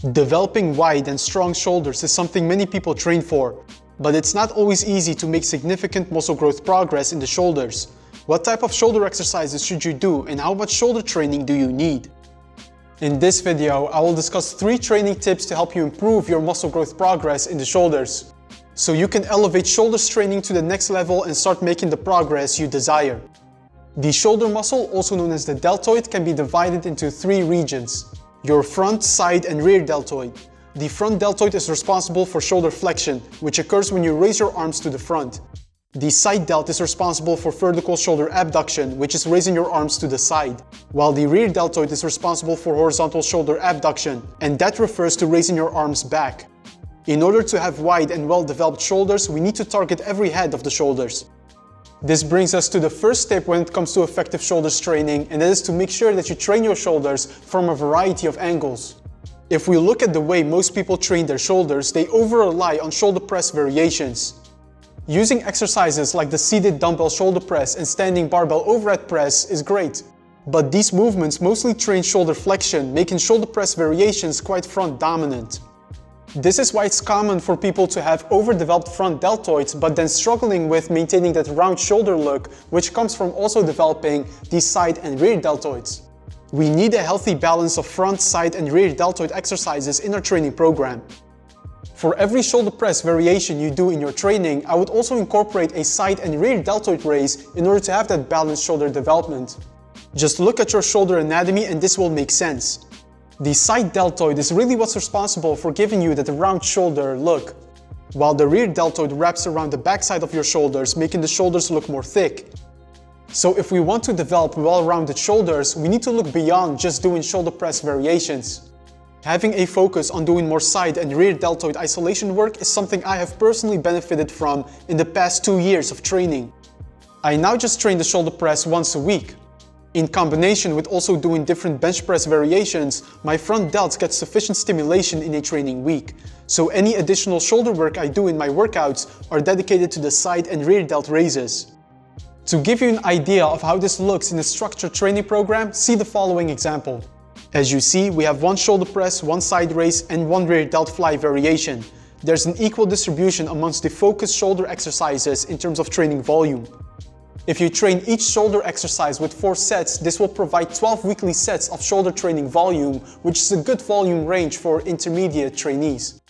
Developing wide and strong shoulders is something many people train for, but it's not always easy to make significant muscle growth progress in the shoulders. What type of shoulder exercises should you do and how much shoulder training do you need? In this video, I will discuss three training tips to help you improve your muscle growth progress in the shoulders, so you can elevate shoulders training to the next level and start making the progress you desire. The shoulder muscle, also known as the deltoid, can be divided into three regions your front, side, and rear deltoid. The front deltoid is responsible for shoulder flexion, which occurs when you raise your arms to the front. The side delt is responsible for vertical shoulder abduction, which is raising your arms to the side, while the rear deltoid is responsible for horizontal shoulder abduction, and that refers to raising your arms back. In order to have wide and well-developed shoulders, we need to target every head of the shoulders. This brings us to the first step when it comes to effective shoulders training, and that is to make sure that you train your shoulders from a variety of angles. If we look at the way most people train their shoulders, they over-rely on shoulder press variations. Using exercises like the seated dumbbell shoulder press and standing barbell overhead press is great. But these movements mostly train shoulder flexion, making shoulder press variations quite front dominant. This is why it's common for people to have overdeveloped front deltoids but then struggling with maintaining that round shoulder look which comes from also developing these side and rear deltoids. We need a healthy balance of front, side and rear deltoid exercises in our training program. For every shoulder press variation you do in your training, I would also incorporate a side and rear deltoid raise in order to have that balanced shoulder development. Just look at your shoulder anatomy and this will make sense. The side deltoid is really what's responsible for giving you that round shoulder look, while the rear deltoid wraps around the backside of your shoulders, making the shoulders look more thick. So if we want to develop well-rounded shoulders, we need to look beyond just doing shoulder press variations. Having a focus on doing more side and rear deltoid isolation work is something I have personally benefited from in the past two years of training. I now just train the shoulder press once a week, in combination with also doing different bench press variations, my front delts get sufficient stimulation in a training week. So any additional shoulder work I do in my workouts are dedicated to the side and rear delt raises. To give you an idea of how this looks in a structured training program, see the following example. As you see, we have one shoulder press, one side raise, and one rear delt fly variation. There's an equal distribution amongst the focused shoulder exercises in terms of training volume. If you train each shoulder exercise with 4 sets, this will provide 12 weekly sets of shoulder training volume, which is a good volume range for intermediate trainees.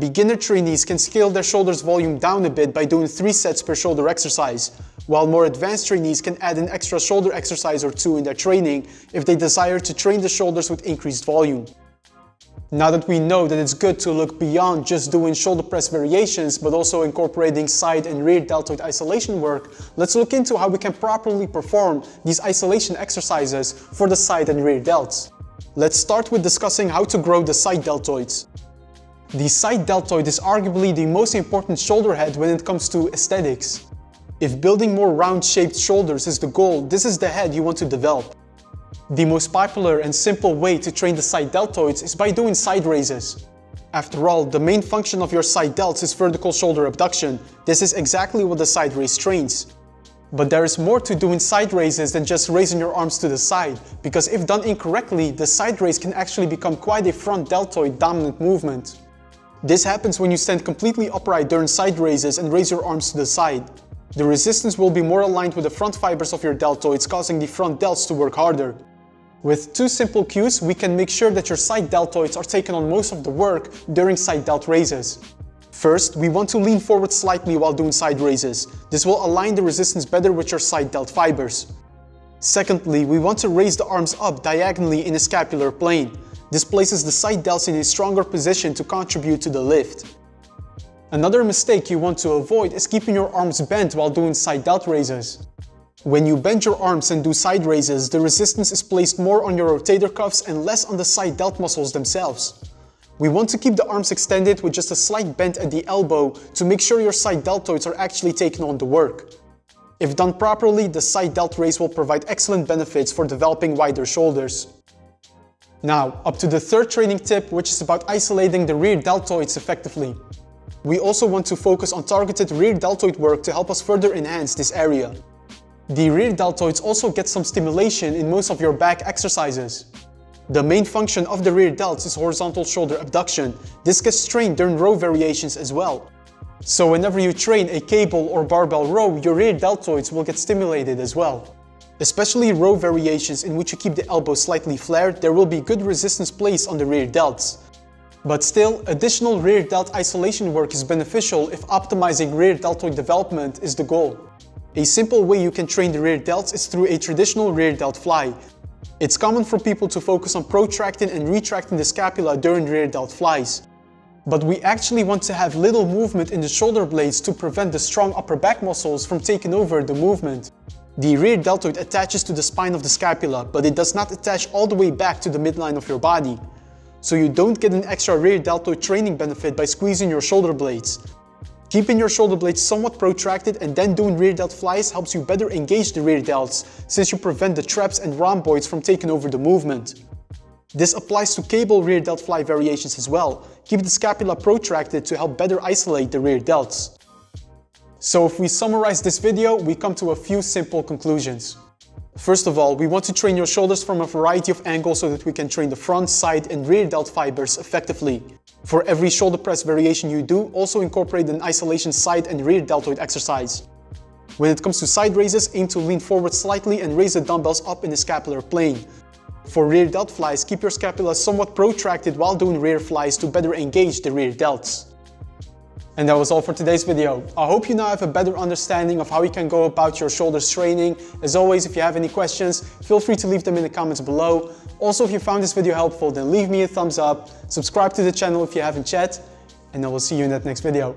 Beginner trainees can scale their shoulders volume down a bit by doing 3 sets per shoulder exercise, while more advanced trainees can add an extra shoulder exercise or two in their training if they desire to train the shoulders with increased volume. Now that we know that it's good to look beyond just doing shoulder press variations, but also incorporating side and rear deltoid isolation work, let's look into how we can properly perform these isolation exercises for the side and rear delts. Let's start with discussing how to grow the side deltoids. The side deltoid is arguably the most important shoulder head when it comes to aesthetics. If building more round-shaped shoulders is the goal, this is the head you want to develop. The most popular and simple way to train the side deltoids is by doing side raises. After all, the main function of your side delts is vertical shoulder abduction. This is exactly what the side raise trains. But there is more to doing side raises than just raising your arms to the side, because if done incorrectly, the side raise can actually become quite a front deltoid dominant movement. This happens when you stand completely upright during side raises and raise your arms to the side. The resistance will be more aligned with the front fibers of your deltoids, causing the front delts to work harder. With two simple cues, we can make sure that your side deltoids are taking on most of the work during side delt raises. First, we want to lean forward slightly while doing side raises. This will align the resistance better with your side delt fibers. Secondly, we want to raise the arms up diagonally in a scapular plane. This places the side delts in a stronger position to contribute to the lift. Another mistake you want to avoid is keeping your arms bent while doing side delt raises. When you bend your arms and do side raises, the resistance is placed more on your rotator cuffs and less on the side delt muscles themselves. We want to keep the arms extended with just a slight bend at the elbow to make sure your side deltoids are actually taking on the work. If done properly, the side delt raise will provide excellent benefits for developing wider shoulders. Now, up to the third training tip, which is about isolating the rear deltoids effectively. We also want to focus on targeted rear deltoid work to help us further enhance this area. The rear deltoids also get some stimulation in most of your back exercises. The main function of the rear delts is horizontal shoulder abduction. This gets strained during row variations as well. So whenever you train a cable or barbell row, your rear deltoids will get stimulated as well. Especially row variations in which you keep the elbow slightly flared, there will be good resistance placed on the rear delts. But still, additional rear delt isolation work is beneficial if optimizing rear deltoid development is the goal. A simple way you can train the rear delts is through a traditional rear delt fly. It's common for people to focus on protracting and retracting the scapula during rear delt flies. But we actually want to have little movement in the shoulder blades to prevent the strong upper back muscles from taking over the movement. The rear deltoid attaches to the spine of the scapula, but it does not attach all the way back to the midline of your body. So you don't get an extra rear deltoid training benefit by squeezing your shoulder blades. Keeping your shoulder blades somewhat protracted and then doing rear delt flies helps you better engage the rear delts, since you prevent the traps and rhomboids from taking over the movement. This applies to cable rear delt fly variations as well. Keep the scapula protracted to help better isolate the rear delts. So if we summarize this video, we come to a few simple conclusions. First of all, we want to train your shoulders from a variety of angles so that we can train the front, side and rear delt fibers effectively. For every shoulder press variation you do, also incorporate an isolation side and rear deltoid exercise. When it comes to side raises, aim to lean forward slightly and raise the dumbbells up in the scapular plane. For rear delt flies, keep your scapula somewhat protracted while doing rear flies to better engage the rear delts. And that was all for today's video. I hope you now have a better understanding of how you can go about your shoulders training. As always, if you have any questions, feel free to leave them in the comments below. Also, if you found this video helpful, then leave me a thumbs up, subscribe to the channel if you haven't yet, and I will see you in that next video.